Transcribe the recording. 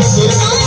Francis.